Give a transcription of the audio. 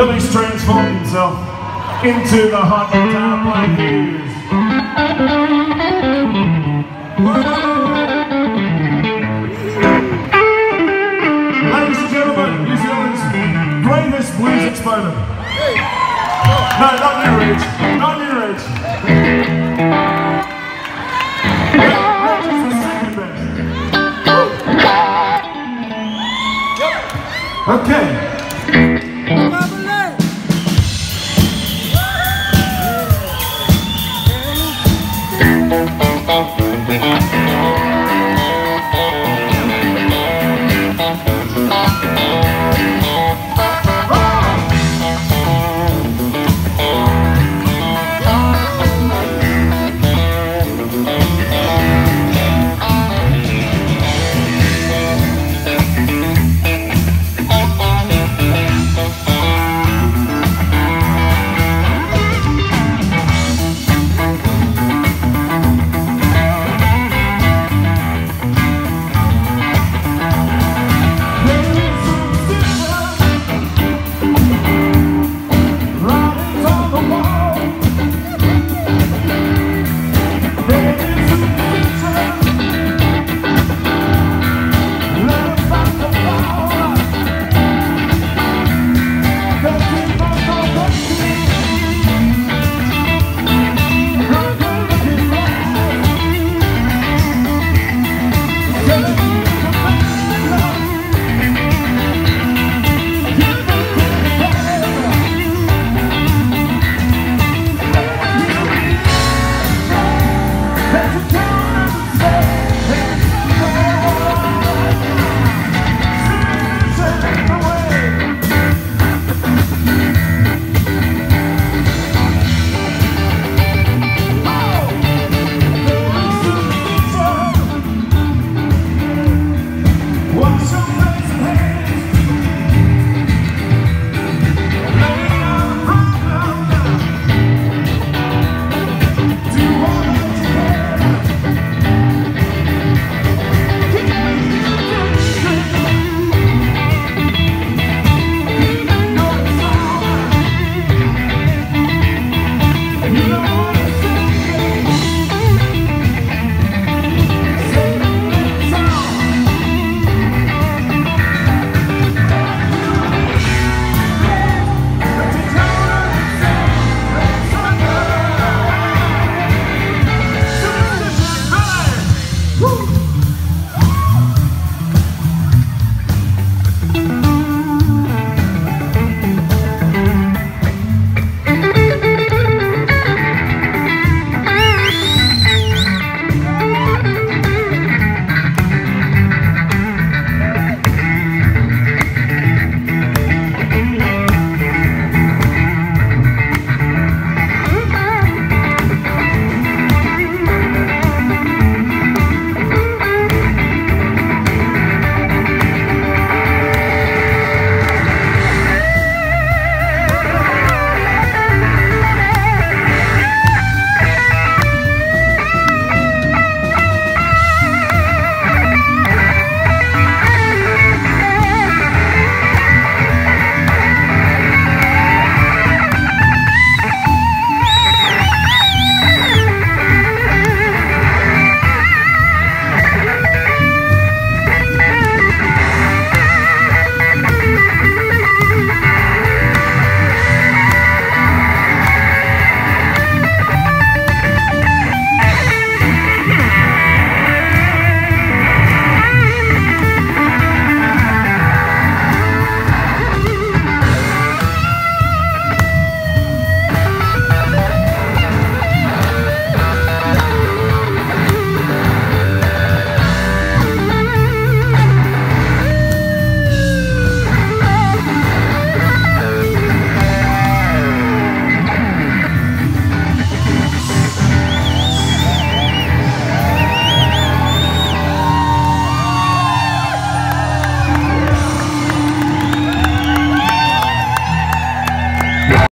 Billy's transformed himself into the hot guitar player he is. Ladies and gentlemen, New Zealand's greatest blues exponent. No, not New Ridge. Not New Ridge. Okay.